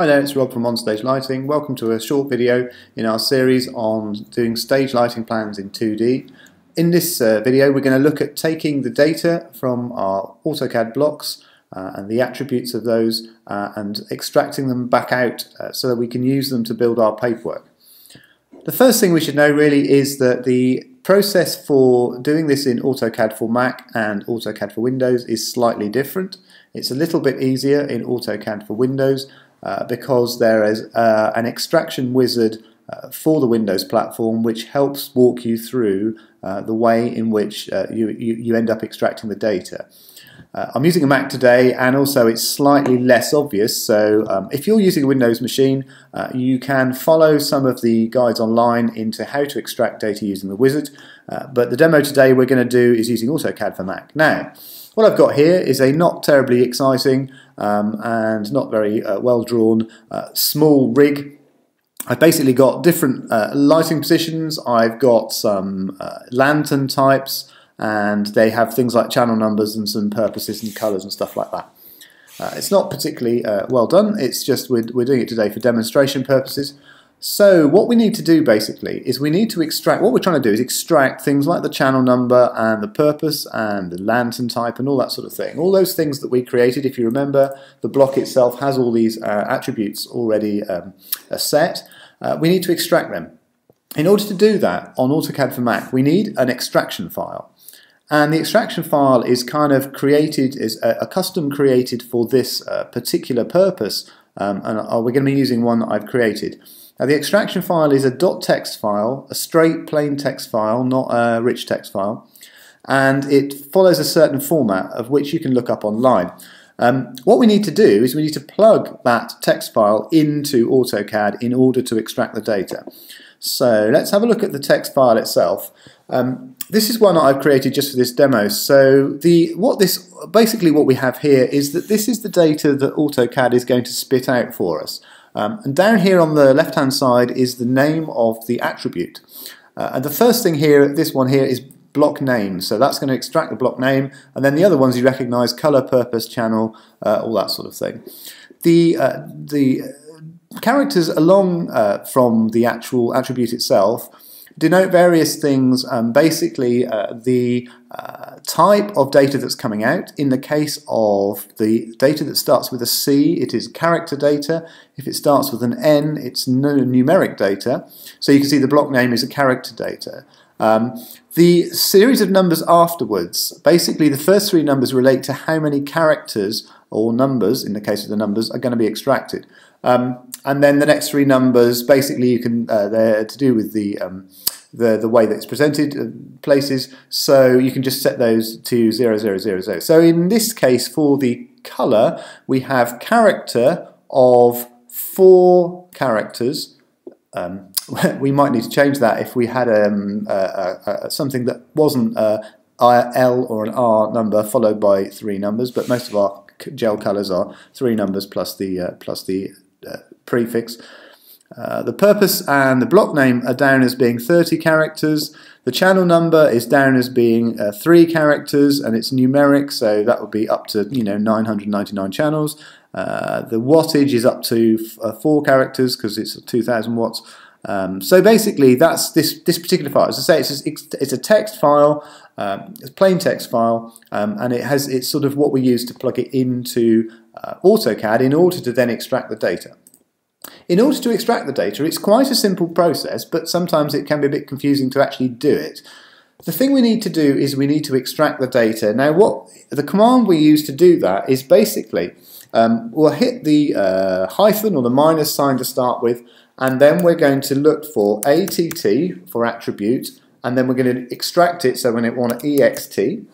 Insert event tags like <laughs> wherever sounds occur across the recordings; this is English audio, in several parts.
Hi there, it's Rob from OnStage Lighting. Welcome to a short video in our series on doing stage lighting plans in 2D. In this uh, video we're going to look at taking the data from our AutoCAD blocks uh, and the attributes of those uh, and extracting them back out uh, so that we can use them to build our paperwork. The first thing we should know really is that the process for doing this in AutoCAD for Mac and AutoCAD for Windows is slightly different. It's a little bit easier in AutoCAD for Windows uh, because there is uh, an extraction wizard uh, for the Windows platform which helps walk you through uh, the way in which you, you, you, end up extracting the data. I'm using a Mac today and also it's slightly less obvious so um, if you're using a Windows machine you can follow some of the guides online into how to extract data using the wizard but the demo today we're going to do is using AutoCAD for Mac. Now what I've got here is a not terribly exciting um, and not very uh, well drawn uh, small rig. I've basically got different uh, lighting positions, I've got some uh, lantern types, and they have things like channel numbers and some purposes and colours and stuff like that. Uh, it's not particularly uh, well done, it's just we're, we're doing it today for demonstration purposes. So what we need to do basically is we need to extract, what we're trying to do is extract things like the channel number and the purpose and the lantern type and all that sort of thing. All those things that we created, if you remember, the block itself has all these uh, attributes already um, set. Uh, we need to extract them. In order to do that on AutoCAD for Mac, we need an extraction file. And the extraction file is kind of created, is a, a custom created for this uh, particular purpose. Um, and uh, we're going to be using one that I've created. Now the extraction file is a .text file, a straight plain text file, not a rich text file, and it follows a certain format of which you can look up online. Um, what we need to do is we need to plug that text file into AutoCAD in order to extract the data. So let's have a look at the text file itself. Um, this is one I've created just for this demo. So the what this basically what we have here is that this is the data that AutoCAD is going to spit out for us. Um, and down here on the left hand side is the name of the attribute. Uh, and the first thing here, this one here, is block name. So that's going to extract the block name, and then the other ones you recognize, color, purpose, channel, uh, all that sort of thing. The, uh, the characters along uh, from the actual attribute itself denote various things. Um, basically, uh, the uh, type of data that's coming out. In the case of the data that starts with a C, it is character data. If it starts with an N, it's numeric data. So you can see the block name is a character data. Um, the series of numbers afterwards, basically the first three numbers relate to how many characters or numbers, in the case of the numbers, are going to be extracted. Um, and then the next three numbers, basically, you can uh, they're to do with the um, the the way that it's presented uh, places. So you can just set those to zero zero zero zero. So in this case, for the color, we have character of four characters. Um, <laughs> we might need to change that if we had um, something that wasn't a L or an R number followed by three numbers, but most of our gel colors are three numbers plus the uh, plus the uh, prefix. Uh, the purpose and the block name are down as being 30 characters. The channel number is down as being uh, 3 characters and it's numeric, so that would be up to you know 999 channels. Uh, the wattage is up to uh, 4 characters because it's 2000 watts. Um, so basically, that's this this particular file. As I say, it's a, it's a text file, um, it's a plain text file, um, and it has it's sort of what we use to plug it into uh, AutoCAD in order to then extract the data. In order to extract the data, it's quite a simple process, but sometimes it can be a bit confusing to actually do it. The thing we need to do is we need to extract the data. Now, what the command we use to do that is basically um, we'll hit the uh, hyphen or the minus sign to start with, and then we're going to look for ATT for attribute, and then we're going to extract it. So when it want EXT,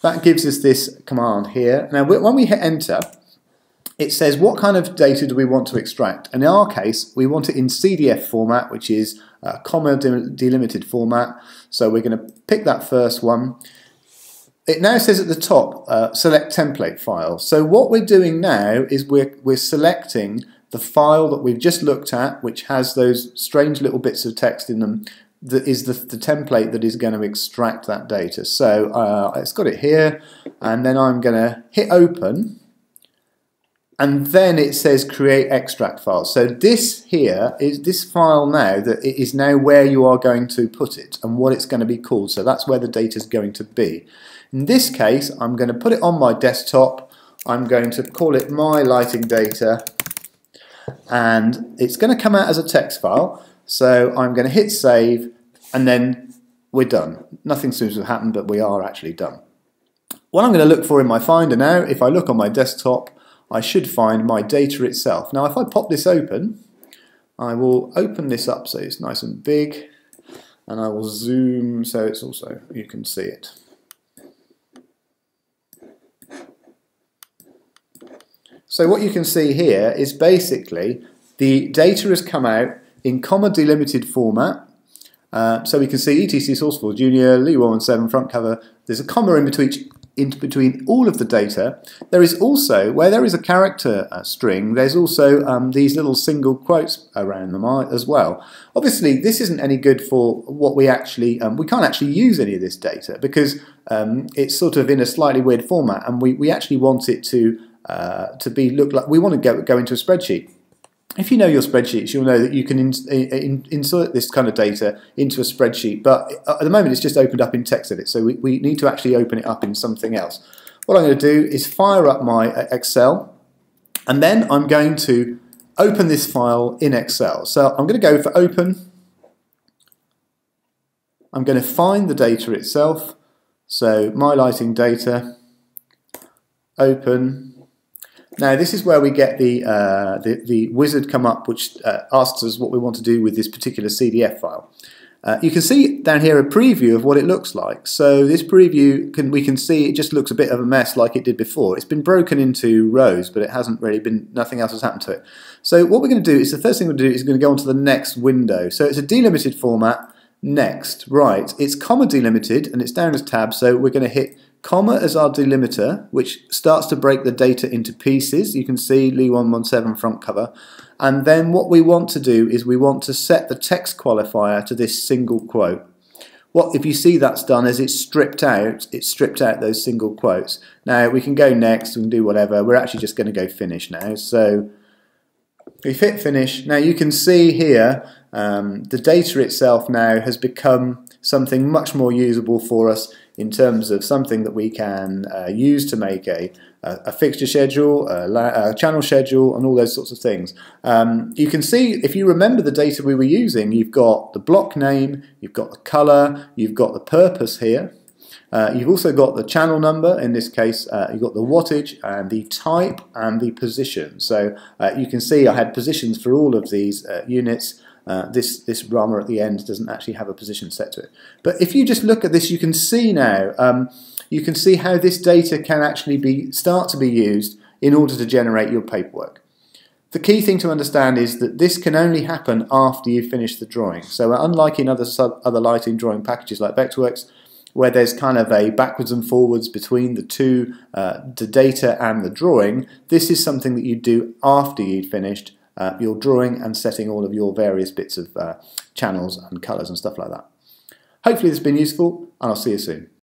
that gives us this command here. Now, when we hit enter, it says what kind of data do we want to extract. And in our case, we want it in CDF format, which is a comma delimited format. So we're going to pick that first one. It now says at the top, uh, select template file. So what we're doing now is we're, we're selecting the file that we've just looked at, which has those strange little bits of text in them, that is the, the template that is going to extract that data. So uh, it's got it here, and then I'm going to hit open, and then it says create extract file. So this here is this file now that it is now where you are going to put it and what it's going to be called. So that's where the data is going to be. In this case, I'm going to put it on my desktop. I'm going to call it my lighting data and it's going to come out as a text file. So I'm going to hit save and then we're done. Nothing seems to have happened, but we are actually done. What I'm going to look for in my Finder now, if I look on my desktop, I should find my data itself. Now if I pop this open, I will open this up so it's nice and big and I will zoom so it's also, you can see it. So what you can see here is basically the data has come out in comma delimited format. Uh, so we can see ETC Source Four Junior, Lee 117 front cover. There's a comma in between in between all of the data. There is also, where there is a character uh, string, there's also um, these little single quotes around them as well. Obviously, this isn't any good for what we actually, um, we can't actually use any of this data because um, it's sort of in a slightly weird format and we, we actually want it to, uh, to be look like, we want to go, go into a spreadsheet if you know your spreadsheets, you'll know that you can in, in, insert this kind of data into a spreadsheet, but at the moment it's just opened up in TextEdit, so we, we need to actually open it up in something else. What I'm going to do is fire up my uh, Excel, and then I'm going to open this file in Excel. So I'm going to go for open. I'm going to find the data itself, so my lighting data, open, now this is where we get the, uh, the, the, wizard come up which uh, asks us what we want to do with this particular CDF file. Uh, you can see down here a preview of what it looks like. So this preview, can, we can see it just looks a bit of a mess like it did before. It's been broken into rows, but it hasn't really been, nothing else has happened to it. So what we're going to do is the first thing we're going to do is going to go on to the next window. So it's a delimited format. Next, right, it's comma delimited and it's down as tab, so we're going to hit comma as our delimiter, which starts to break the data into pieces. You can see Lee 117 front cover. And then what we want to do is we want to set the text qualifier to this single quote. What if you see that's done is it's stripped out, it's stripped out those single quotes. Now we can go next and do whatever. We're actually just going to go finish now. So we hit finish. Now you can see here um, the data itself now has become something much more usable for us in terms of something that we can uh, use to make a, a, a fixture schedule, a, a, channel schedule, and all those sorts of things. Um, you can see, if you remember the data we were using, you've got the block name, you've got the color, you've got the purpose here. Uh, you've also got the channel number, in this case uh, you've got the wattage and the type and the position. So uh, you can see I had positions for all of these uh, units uh, this, this rammer at the end doesn't actually have a position set to it. But if you just look at this, you can see now, um, you can see how this data can actually be start to be used in order to generate your paperwork. The key thing to understand is that this can only happen after you finish the drawing. So unlike in other, other lighting drawing packages like Vectorworks, where there's kind of a backwards and forwards between the two, uh, the data and the drawing, this is something that you do after you've finished uh, your drawing and setting all of your various bits of uh, channels and colours and stuff like that. Hopefully this has been useful and I'll see you soon.